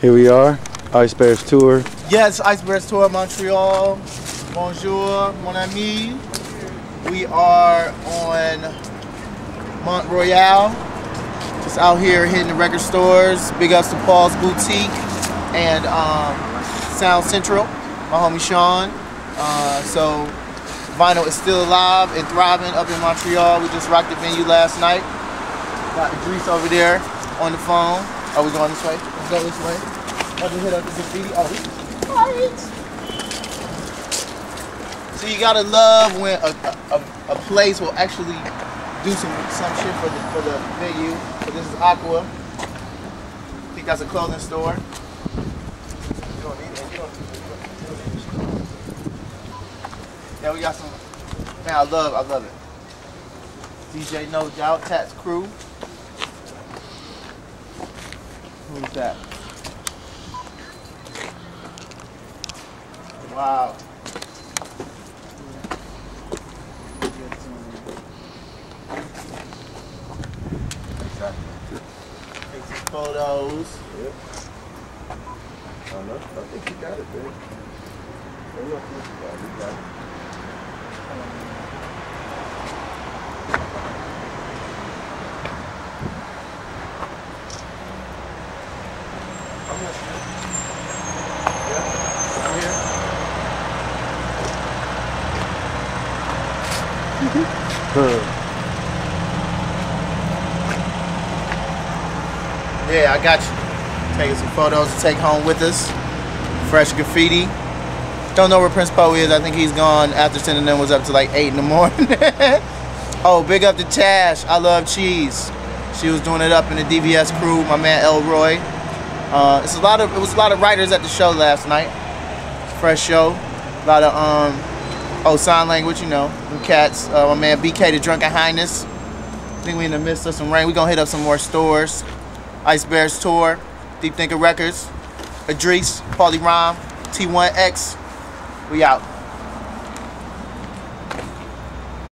Here we are, Ice Bears Tour. Yes, Ice Bears Tour Montreal. Bonjour, mon ami. We are on Mont Royal. Just out here hitting the record stores. Big ups to Paul's Boutique and um, Sound Central, my homie Sean. Uh, so vinyl is still alive and thriving up in Montreal. We just rocked the venue last night. Got Idris over there on the phone. Are we going this way? Let's go this way. Hit up the graffiti. Oh, alright. So you gotta love when a, a, a place will actually do some some shit for the for the venue. So this is Aqua. I think that's a clothing store. You don't need it. You don't need it. Yeah, we got some. Man, I love I love it. DJ No Doubt, Tats Cru. Who's that? Wow. Take some photos. Yep. I don't know. I think you got it, man. I know if you got it, you got it. I'm listening. Yeah, I'm here. Yeah, I got you. Taking some photos to take home with us. Fresh graffiti. Don't know where Prince Poe is. I think he's gone after sending them was up to like 8 in the morning. oh, big up to Tash. I love cheese. She was doing it up in the DVS crew. My man Elroy. Uh, it's a lot of it was a lot of writers at the show last night. Fresh show. A lot of um oh sign language, you know, them cats. Uh, my man BK the Drunken Highness. I think we in the midst of some rain. We gonna hit up some more stores. Ice Bears Tour, Deepthinka Records, Idris, Paulie Rhyme, T1X. We out.